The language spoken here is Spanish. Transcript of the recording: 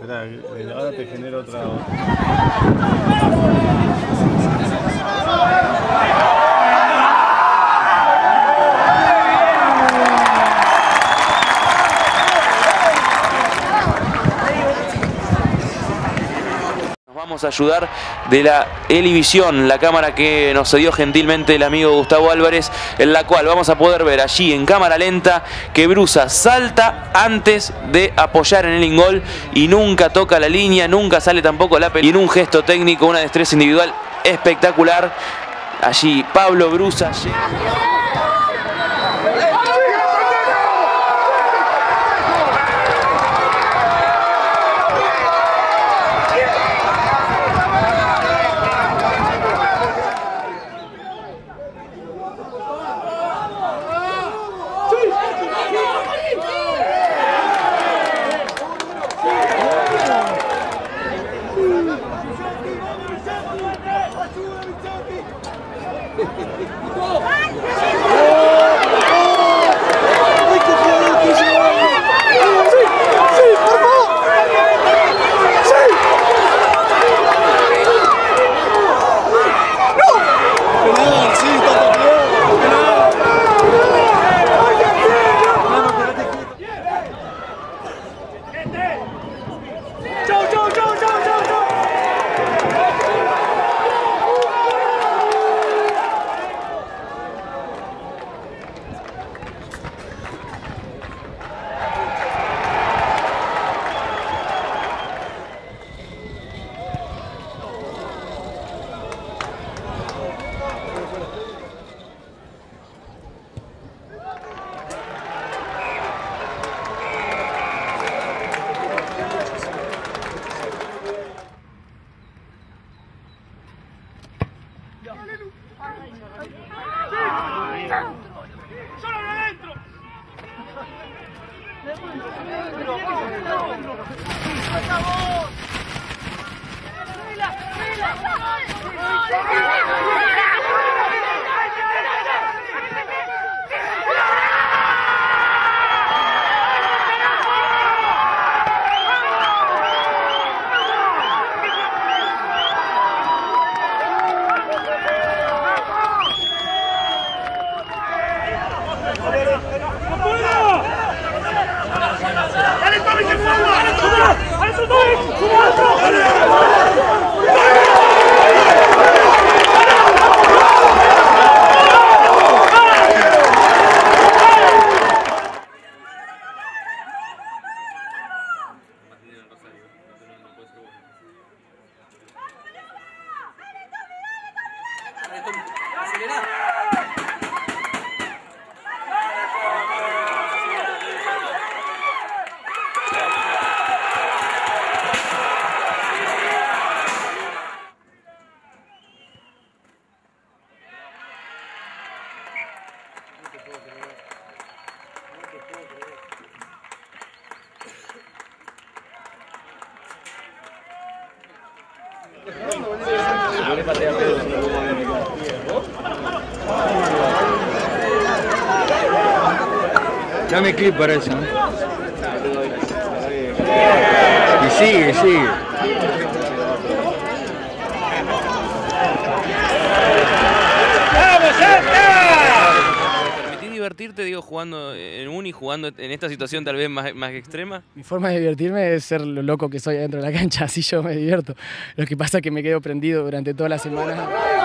Espera, eh, ahora te genero otra. a ayudar de la Elivisión, la cámara que nos cedió gentilmente el amigo Gustavo Álvarez, en la cual vamos a poder ver allí en cámara lenta que Brusa salta antes de apoyar en el ingol y nunca toca la línea, nunca sale tampoco la pelota. Y en un gesto técnico, una destreza individual espectacular, allí Pablo Brusa. ¡Solo adentro! پوڙو پوڙو Tell me, clip butter, son. You see, you see. divertirte, digo, jugando en uni, jugando en esta situación tal vez más, más extrema? Mi forma de divertirme es ser lo loco que soy adentro de la cancha, así yo me divierto. Lo que pasa es que me quedo prendido durante toda la semana.